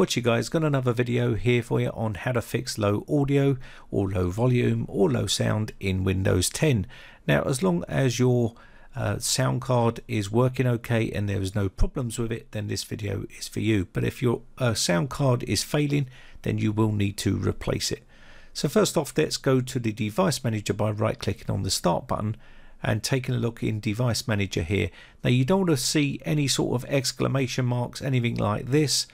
What you guys got another video here for you on how to fix low audio or low volume or low sound in Windows 10. Now as long as your uh, sound card is working okay and there is no problems with it then this video is for you but if your uh, sound card is failing then you will need to replace it. So first off let's go to the device manager by right clicking on the start button and taking a look in device manager here. Now you don't want to see any sort of exclamation marks anything like this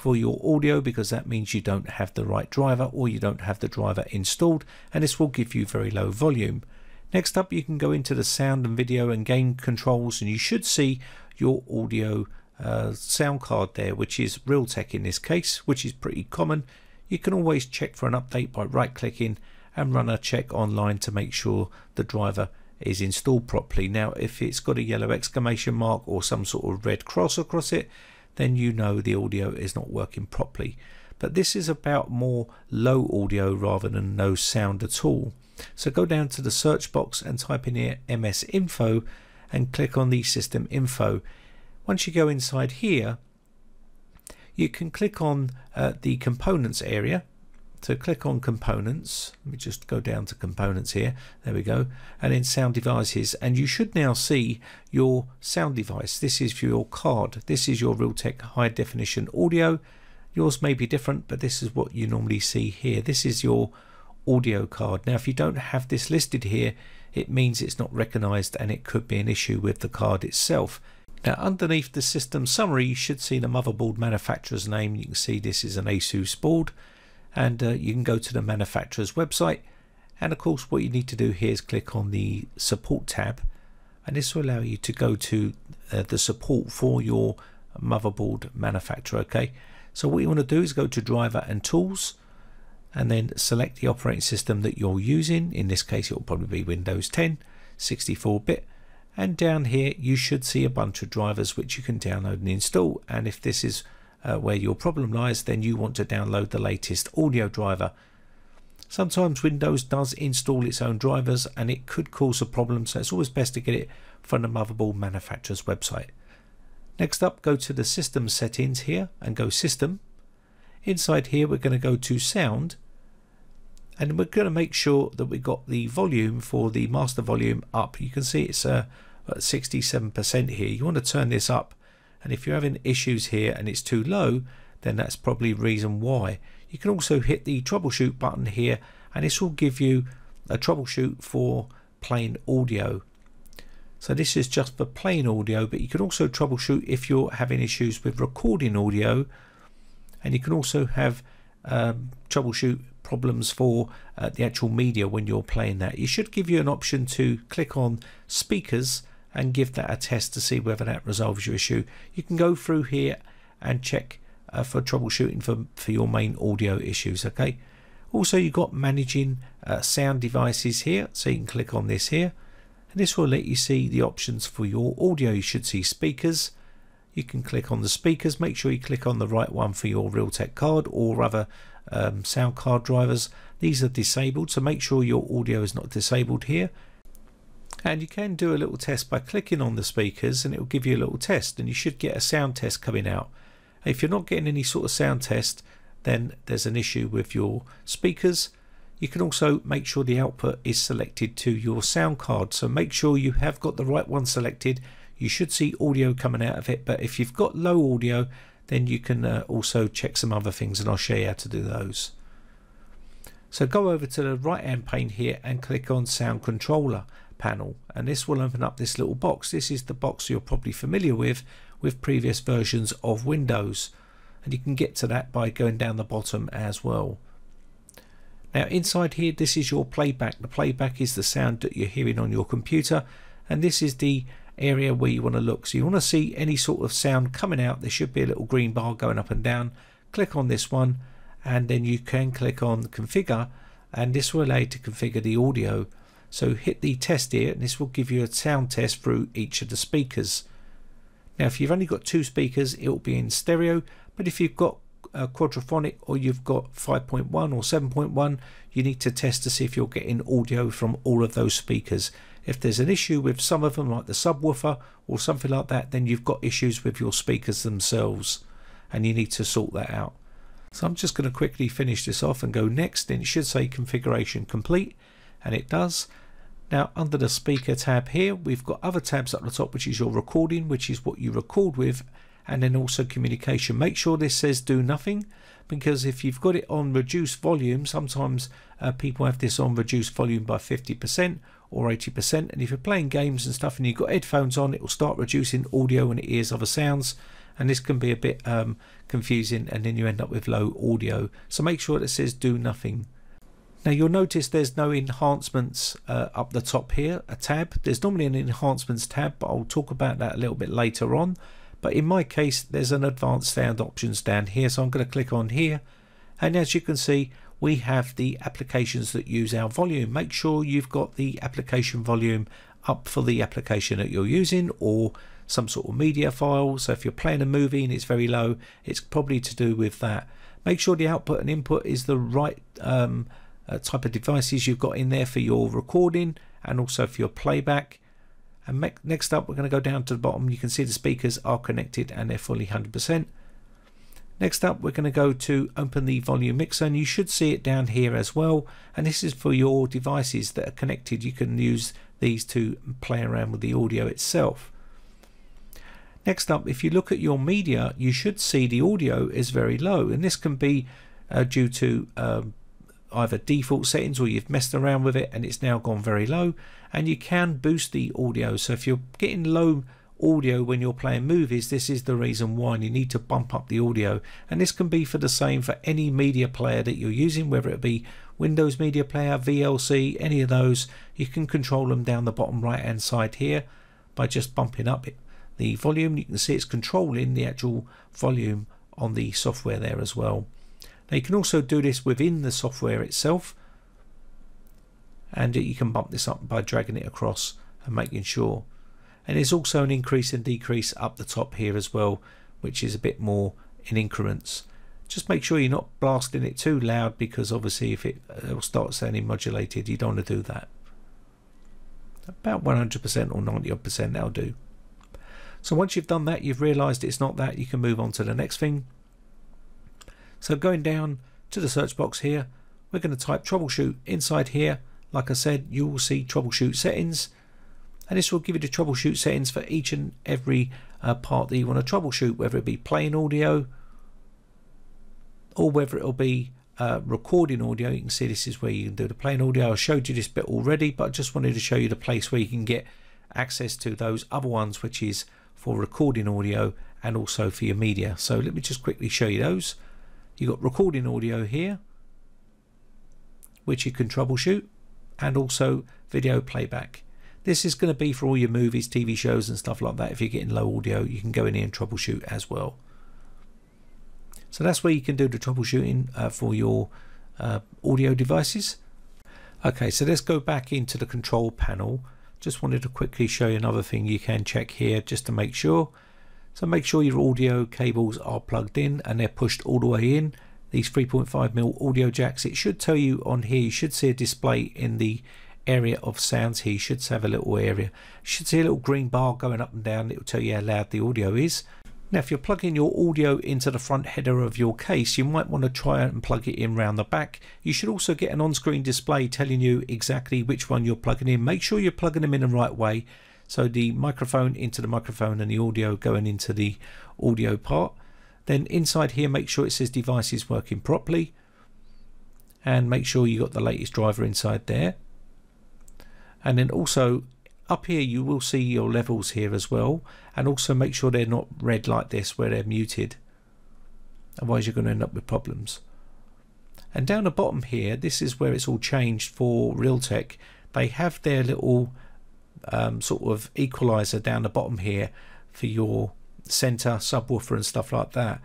for your audio because that means you don't have the right driver or you don't have the driver installed and this will give you very low volume. Next up you can go into the sound and video and game controls and you should see your audio uh, sound card there which is Realtek in this case which is pretty common. You can always check for an update by right clicking and run a check online to make sure the driver is installed properly. Now if it's got a yellow exclamation mark or some sort of red cross across it then you know the audio is not working properly. But this is about more low audio rather than no sound at all. So go down to the search box and type in here MS Info and click on the system info. Once you go inside here, you can click on uh, the components area so click on components. Let me just go down to components here. There we go. And in sound devices. And you should now see your sound device. This is for your card. This is your Realtek high definition audio. Yours may be different, but this is what you normally see here. This is your audio card. Now, if you don't have this listed here, it means it's not recognized and it could be an issue with the card itself. Now underneath the system summary you should see the motherboard manufacturer's name. You can see this is an ASUS board and uh, you can go to the manufacturer's website. And of course what you need to do here is click on the support tab. And this will allow you to go to uh, the support for your motherboard manufacturer okay? So what you want to do is go to driver and tools and then select the operating system that you're using. In this case it will probably be Windows 10 64-bit and down here you should see a bunch of drivers which you can download and install. And if this is uh, where your problem lies, then you want to download the latest audio driver. Sometimes Windows does install its own drivers and it could cause a problem, so it's always best to get it from the motherboard manufacturer's website. Next up, go to the system settings here and go system. Inside here, we're going to go to sound and we're going to make sure that we've got the volume for the master volume up. You can see it's uh, at 67% here. You want to turn this up and if you're having issues here and it's too low then that's probably reason why. You can also hit the troubleshoot button here and this will give you a troubleshoot for plain audio. So this is just for plain audio but you can also troubleshoot if you're having issues with recording audio. And you can also have um, troubleshoot problems for uh, the actual media when you're playing that. You should give you an option to click on speakers and give that a test to see whether that resolves your issue. You can go through here and check uh, for troubleshooting for, for your main audio issues okay? Also you've got managing uh, sound devices here so you can click on this here and this will let you see the options for your audio. You should see speakers. You can click on the speakers. Make sure you click on the right one for your Realtek card or other um, sound card drivers. These are disabled so make sure your audio is not disabled here and you can do a little test by clicking on the speakers and it will give you a little test and you should get a sound test coming out. If you're not getting any sort of sound test then there's an issue with your speakers. You can also make sure the output is selected to your sound card. So make sure you have got the right one selected. You should see audio coming out of it but if you've got low audio then you can uh, also check some other things and I'll show you how to do those. So go over to the right hand pane here and click on sound controller panel and this will open up this little box. This is the box you're probably familiar with with previous versions of Windows and you can get to that by going down the bottom as well. Now inside here this is your playback. The playback is the sound that you're hearing on your computer and this is the area where you want to look. So you want to see any sort of sound coming out. There should be a little green bar going up and down. Click on this one and then you can click on configure and this will allow you to configure the audio so hit the test here and this will give you a sound test through each of the speakers. Now if you've only got two speakers it will be in stereo but if you've got a quadraphonic or you've got 5.1 or 7.1 you need to test to see if you're getting audio from all of those speakers. If there's an issue with some of them like the subwoofer or something like that then you've got issues with your speakers themselves and you need to sort that out. So I'm just going to quickly finish this off and go next and it should say configuration complete and it does. Now under the speaker tab here we've got other tabs at the top which is your recording which is what you record with and then also communication. Make sure this says do nothing because if you've got it on reduced volume sometimes uh, people have this on reduced volume by 50% or 80% and if you're playing games and stuff and you've got headphones on it will start reducing audio and it hears other sounds and this can be a bit um, confusing and then you end up with low audio so make sure that it says do nothing now you'll notice there's no enhancements uh, up the top here a tab there's normally an enhancements tab but I'll talk about that a little bit later on but in my case there's an advanced sound options down here so I'm going to click on here and as you can see we have the applications that use our volume make sure you've got the application volume up for the application that you're using or some sort of media file. So if you're playing a movie and it's very low, it's probably to do with that. Make sure the output and input is the right um, uh, type of devices you've got in there for your recording and also for your playback. And next up, we're going to go down to the bottom. You can see the speakers are connected and they're fully 100%. Next up, we're going to go to open the volume mixer and you should see it down here as well. And this is for your devices that are connected. You can use these to play around with the audio itself. Next up, if you look at your media, you should see the audio is very low, and this can be uh, due to um, either default settings or you've messed around with it and it's now gone very low. And you can boost the audio. So if you're getting low audio when you're playing movies, this is the reason why you need to bump up the audio. And this can be for the same for any media player that you're using, whether it be Windows Media Player, VLC, any of those. You can control them down the bottom right hand side here by just bumping up it the volume. You can see it's controlling the actual volume on the software there as well. Now you can also do this within the software itself and you can bump this up by dragging it across and making sure. And there's also an increase and decrease up the top here as well which is a bit more in increments. Just make sure you're not blasting it too loud because obviously if it uh, will start sounding modulated you don't want to do that. About 100% or 90 odd percent that'll do. So once you've done that, you've realized it's not that, you can move on to the next thing. So going down to the search box here, we're going to type troubleshoot inside here. Like I said, you will see troubleshoot settings and this will give you the troubleshoot settings for each and every uh, part that you want to troubleshoot, whether it be playing audio or whether it'll be uh, recording audio. You can see this is where you can do the playing audio. I showed you this bit already, but I just wanted to show you the place where you can get access to those other ones, which is for recording audio and also for your media. So let me just quickly show you those. You've got recording audio here, which you can troubleshoot, and also video playback. This is going to be for all your movies, TV shows and stuff like that. If you're getting low audio, you can go in here and troubleshoot as well. So that's where you can do the troubleshooting uh, for your uh, audio devices. Okay, so let's go back into the control panel just wanted to quickly show you another thing you can check here just to make sure so make sure your audio cables are plugged in and they're pushed all the way in. These 3.5mm audio jacks it should tell you on here you should see a display in the area of sounds here. You should have a little area. You should see a little green bar going up and down. It will tell you how loud the audio is. Now if you're plugging your audio into the front header of your case you might want to try and plug it in round the back. You should also get an on-screen display telling you exactly which one you're plugging in. Make sure you're plugging them in the right way so the microphone into the microphone and the audio going into the audio part. Then inside here make sure it says devices working properly. And make sure you got the latest driver inside there. And then also up here you will see your levels here as well. And also make sure they're not red like this where they're muted. Otherwise you're going to end up with problems. And down the bottom here this is where it's all changed for Realtek. They have their little um, sort of equalizer down the bottom here for your center subwoofer and stuff like that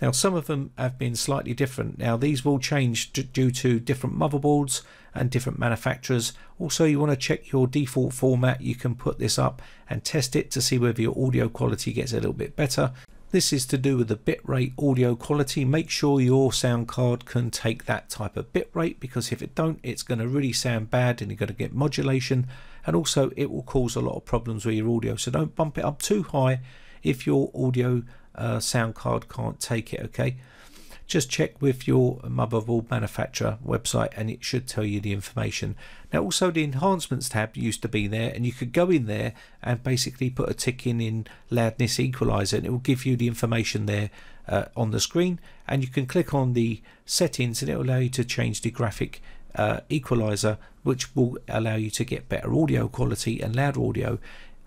now some of them have been slightly different. Now these will change due to different motherboards and different manufacturers. Also you want to check your default format. You can put this up and test it to see whether your audio quality gets a little bit better. This is to do with the bitrate audio quality. Make sure your sound card can take that type of bitrate because if it don't, it's going to really sound bad and you're going to get modulation and also it will cause a lot of problems with your audio. So don't bump it up too high if your audio uh, sound card can't take it okay just check with your motherboard manufacturer website and it should tell you the information. Now also the enhancements tab used to be there and you could go in there and basically put a tick in in loudness equalizer and it will give you the information there uh, on the screen and you can click on the settings and it will allow you to change the graphic uh, equalizer which will allow you to get better audio quality and loud audio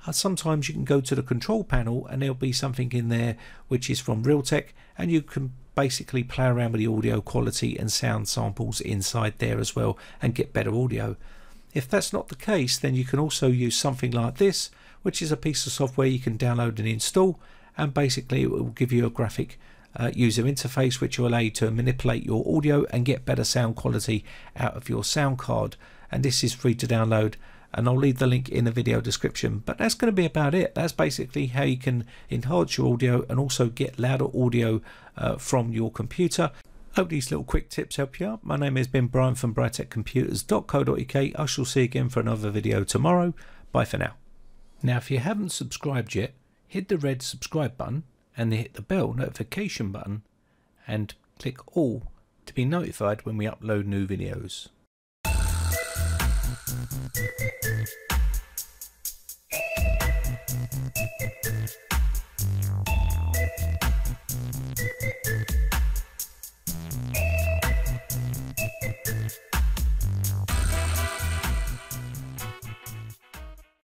uh, sometimes you can go to the control panel and there'll be something in there which is from Realtek and you can basically play around with the audio quality and sound samples inside there as well and get better audio. If that's not the case then you can also use something like this which is a piece of software you can download and install and basically it will give you a graphic uh, user interface which will allow you to manipulate your audio and get better sound quality out of your sound card and this is free to download and I'll leave the link in the video description. But that's going to be about it. That's basically how you can enhance your audio and also get louder audio uh, from your computer. Hope these little quick tips help you out. My name has been Brian from briteccomputers.co.uk. I shall see you again for another video tomorrow. Bye for now. Now if you haven't subscribed yet, hit the red subscribe button and hit the bell notification button and click all to be notified when we upload new videos. Thank you.